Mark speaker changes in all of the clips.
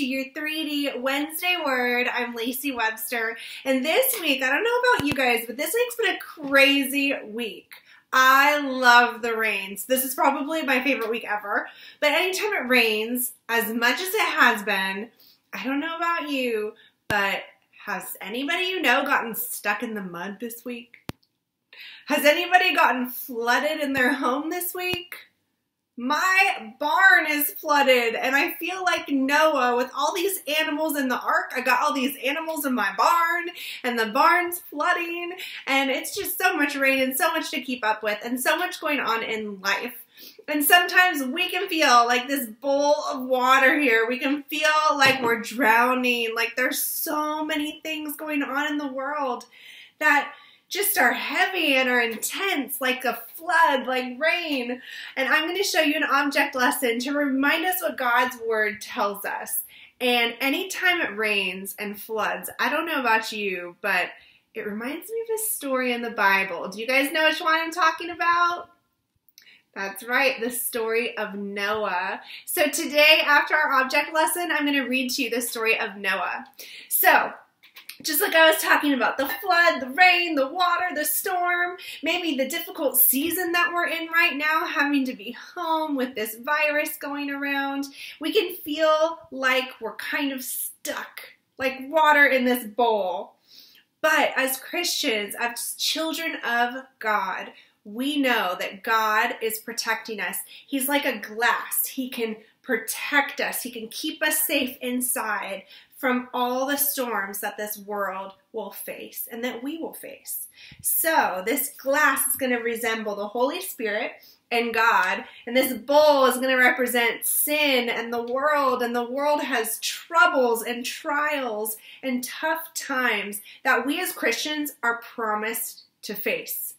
Speaker 1: To your 3D Wednesday Word. I'm Lacey Webster, and this week, I don't know about you guys, but this week's been a crazy week. I love the rains. This is probably my favorite week ever. But anytime it rains, as much as it has been, I don't know about you, but has anybody you know gotten stuck in the mud this week? Has anybody gotten flooded in their home this week? My barn is flooded and I feel like Noah with all these animals in the ark. I got all these animals in my barn and the barn's flooding and it's just so much rain and so much to keep up with and so much going on in life. And sometimes we can feel like this bowl of water here. We can feel like we're drowning. Like there's so many things going on in the world that just are heavy and are intense, like a flood, like rain. And I'm going to show you an object lesson to remind us what God's Word tells us. And anytime it rains and floods, I don't know about you, but it reminds me of a story in the Bible. Do you guys know which one I'm talking about? That's right, the story of Noah. So today, after our object lesson, I'm going to read to you the story of Noah. So, just like I was talking about, the flood, the rain, the water, the storm, maybe the difficult season that we're in right now, having to be home with this virus going around, we can feel like we're kind of stuck, like water in this bowl. But as Christians, as children of God, we know that God is protecting us. He's like a glass. He can protect us. He can keep us safe inside from all the storms that this world will face and that we will face. So, this glass is going to resemble the Holy Spirit and God, and this bowl is going to represent sin and the world, and the world has troubles and trials and tough times that we as Christians are promised to face.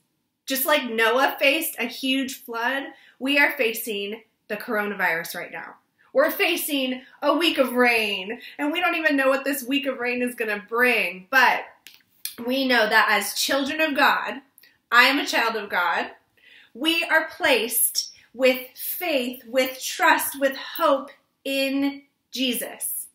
Speaker 1: Just like Noah faced a huge flood, we are facing the coronavirus right now. We're facing a week of rain, and we don't even know what this week of rain is going to bring. But we know that as children of God, I am a child of God, we are placed with faith, with trust, with hope in Jesus.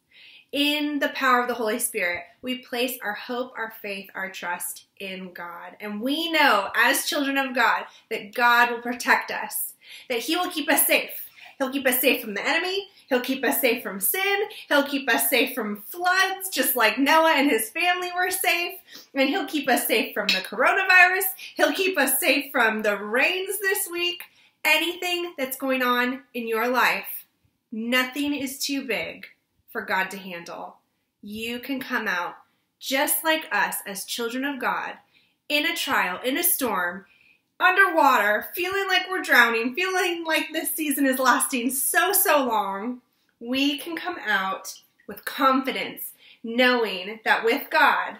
Speaker 1: In the power of the Holy Spirit, we place our hope, our faith, our trust in God. And we know, as children of God, that God will protect us, that He will keep us safe He'll keep us safe from the enemy. He'll keep us safe from sin. He'll keep us safe from floods, just like Noah and his family were safe. And he'll keep us safe from the coronavirus. He'll keep us safe from the rains this week. Anything that's going on in your life, nothing is too big for God to handle. You can come out just like us as children of God in a trial, in a storm, underwater, feeling like we're drowning, feeling like this season is lasting so, so long, we can come out with confidence, knowing that with God,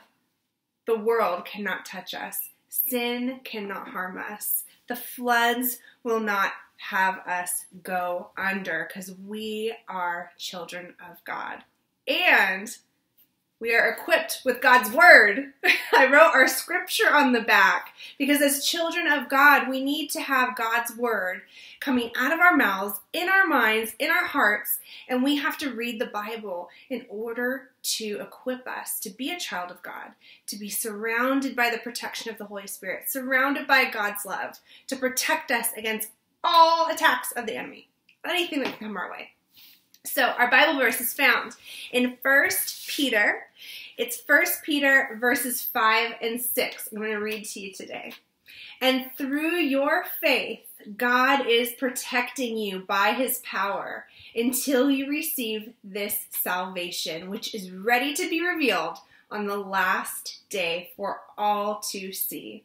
Speaker 1: the world cannot touch us. Sin cannot harm us. The floods will not have us go under because we are children of God. And we are equipped with God's Word. I wrote our scripture on the back because as children of God, we need to have God's Word coming out of our mouths, in our minds, in our hearts, and we have to read the Bible in order to equip us to be a child of God, to be surrounded by the protection of the Holy Spirit, surrounded by God's love, to protect us against all attacks of the enemy, anything that can come our way. So our Bible verse is found in 1 Peter. It's 1 Peter verses 5 and 6. I'm going to read to you today. And through your faith, God is protecting you by his power until you receive this salvation, which is ready to be revealed on the last day for all to see.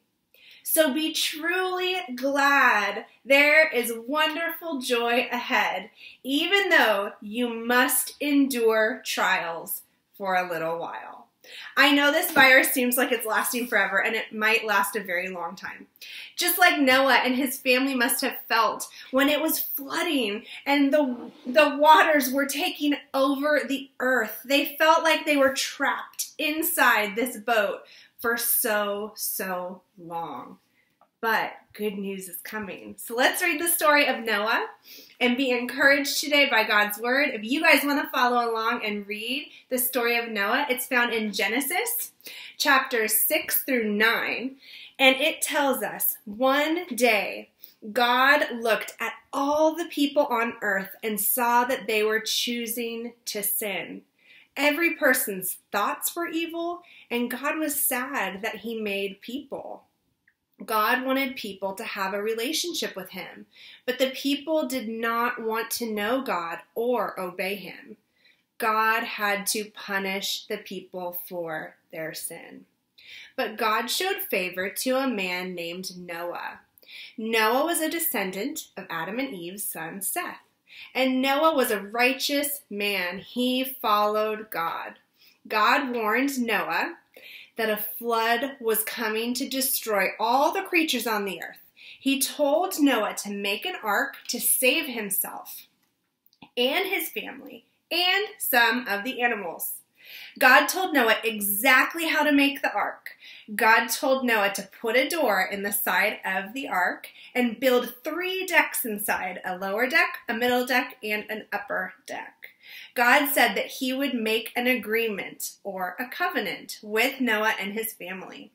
Speaker 1: So be truly glad. There is wonderful joy ahead, even though you must endure trials for a little while. I know this virus seems like it's lasting forever, and it might last a very long time. Just like Noah and his family must have felt when it was flooding and the, the waters were taking over the earth. They felt like they were trapped inside this boat for so, so long. but good news is coming. So let's read the story of Noah and be encouraged today by God's word. If you guys want to follow along and read the story of Noah, it's found in Genesis chapters 6 through 9, and it tells us one day God looked at all the people on earth and saw that they were choosing to sin. Every person's thoughts were evil, and God was sad that He made people. God wanted people to have a relationship with Him, but the people did not want to know God or obey Him. God had to punish the people for their sin. But God showed favor to a man named Noah. Noah was a descendant of Adam and Eve's son Seth. And Noah was a righteous man. He followed God. God warned Noah that a flood was coming to destroy all the creatures on the earth. He told Noah to make an ark to save himself and his family and some of the animals. God told Noah exactly how to make the ark. God told Noah to put a door in the side of the ark and build three decks inside a lower deck, a middle deck, and an upper deck. God said that he would make an agreement or a covenant with Noah and his family.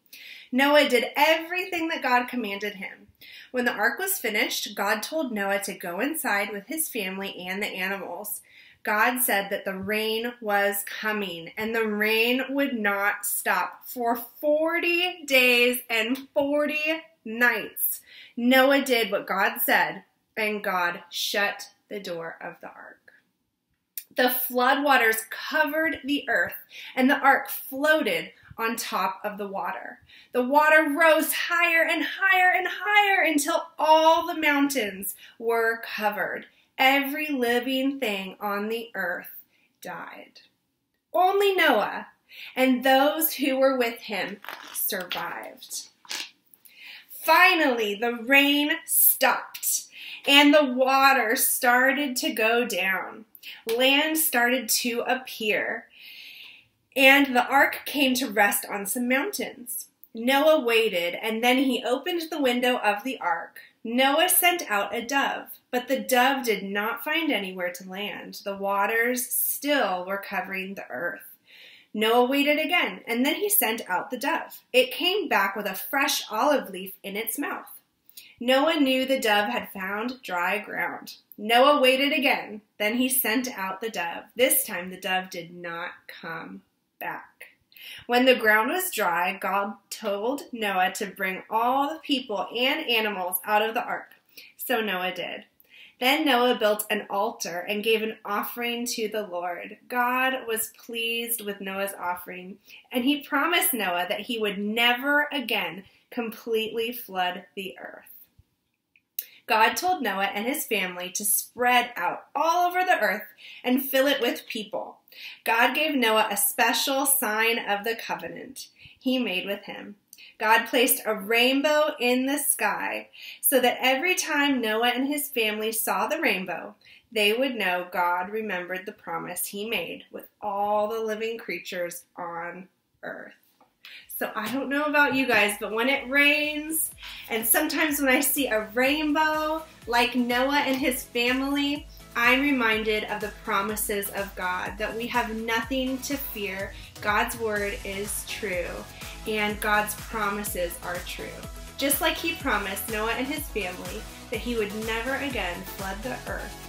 Speaker 1: Noah did everything that God commanded him. When the ark was finished, God told Noah to go inside with his family and the animals. God said that the rain was coming and the rain would not stop for 40 days and 40 nights. Noah did what God said and God shut the door of the ark. The flood waters covered the earth and the ark floated on top of the water. The water rose higher and higher and higher until all the mountains were covered every living thing on the earth died. Only Noah and those who were with him survived. Finally, the rain stopped and the water started to go down. Land started to appear, and the ark came to rest on some mountains. Noah waited, and then he opened the window of the ark. Noah sent out a dove. But the dove did not find anywhere to land. The waters still were covering the earth. Noah waited again, and then he sent out the dove. It came back with a fresh olive leaf in its mouth. Noah knew the dove had found dry ground. Noah waited again. Then he sent out the dove. This time the dove did not come back. When the ground was dry, God told Noah to bring all the people and animals out of the ark. So Noah did. Then Noah built an altar and gave an offering to the Lord. God was pleased with Noah's offering, and he promised Noah that he would never again completely flood the earth. God told Noah and his family to spread out all over the earth and fill it with people. God gave Noah a special sign of the covenant he made with him. God placed a rainbow in the sky so that every time Noah and his family saw the rainbow, they would know God remembered the promise he made with all the living creatures on earth. So I don't know about you guys, but when it rains, and sometimes when I see a rainbow like Noah and his family, I'm reminded of the promises of God that we have nothing to fear. God's word is true and God's promises are true. Just like he promised Noah and his family that he would never again flood the earth,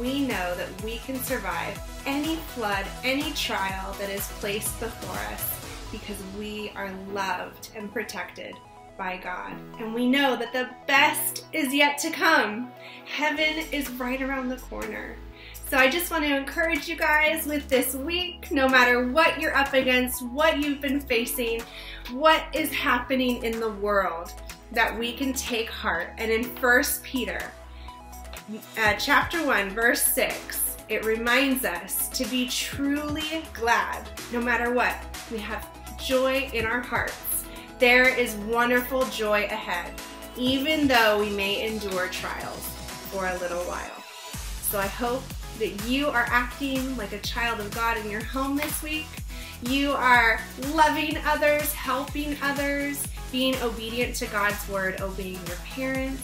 Speaker 1: we know that we can survive any flood, any trial that is placed before us because we are loved and protected by God. And we know that the best is yet to come. Heaven is right around the corner. So I just want to encourage you guys with this week, no matter what you're up against, what you've been facing, what is happening in the world, that we can take heart. And in 1 Peter uh, chapter 1, verse 6, it reminds us to be truly glad no matter what. We have joy in our hearts. There is wonderful joy ahead, even though we may endure trials for a little while. So I hope that you are acting like a child of God in your home this week. You are loving others, helping others, being obedient to God's word, obeying your parents,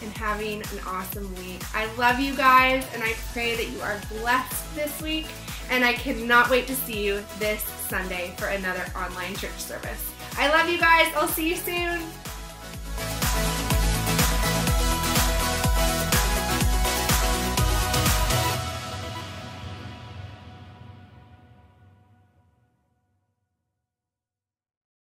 Speaker 1: and having an awesome week. I love you guys, and I pray that you are blessed this week. And I cannot wait to see you this Sunday for another online church service. I love you guys. I'll see you soon.